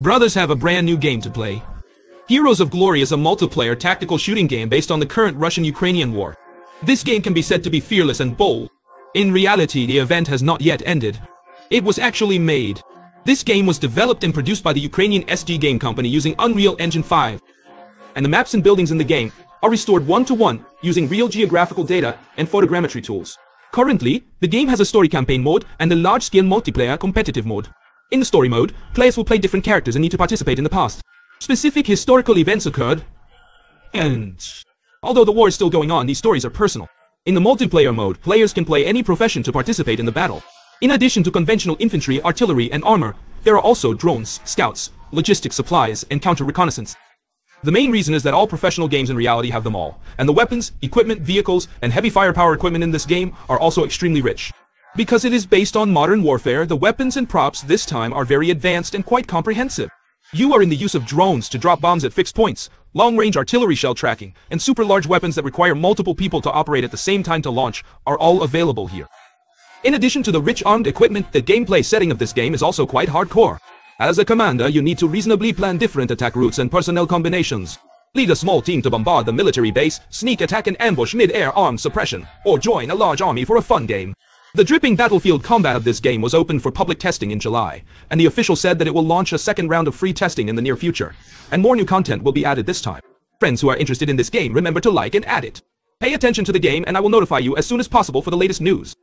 Brothers have a brand new game to play. Heroes of Glory is a multiplayer tactical shooting game based on the current Russian-Ukrainian war. This game can be said to be fearless and bold. In reality, the event has not yet ended. It was actually made. This game was developed and produced by the Ukrainian SG Game Company using Unreal Engine 5. And the maps and buildings in the game are restored one-to-one -one using real geographical data and photogrammetry tools. Currently, the game has a story campaign mode and a large-scale multiplayer competitive mode. In the story mode, players will play different characters and need to participate in the past. Specific historical events occurred, and although the war is still going on, these stories are personal. In the multiplayer mode, players can play any profession to participate in the battle. In addition to conventional infantry, artillery, and armor, there are also drones, scouts, logistic supplies, and counter-reconnaissance. The main reason is that all professional games in reality have them all, and the weapons, equipment, vehicles, and heavy firepower equipment in this game are also extremely rich. Because it is based on modern warfare, the weapons and props this time are very advanced and quite comprehensive. You are in the use of drones to drop bombs at fixed points, long-range artillery shell tracking, and super-large weapons that require multiple people to operate at the same time to launch are all available here. In addition to the rich armed equipment, the gameplay setting of this game is also quite hardcore. As a commander, you need to reasonably plan different attack routes and personnel combinations. Lead a small team to bombard the military base, sneak attack and ambush mid-air armed suppression, or join a large army for a fun game. The dripping battlefield combat of this game was opened for public testing in July, and the official said that it will launch a second round of free testing in the near future, and more new content will be added this time. Friends who are interested in this game, remember to like and add it. Pay attention to the game and I will notify you as soon as possible for the latest news.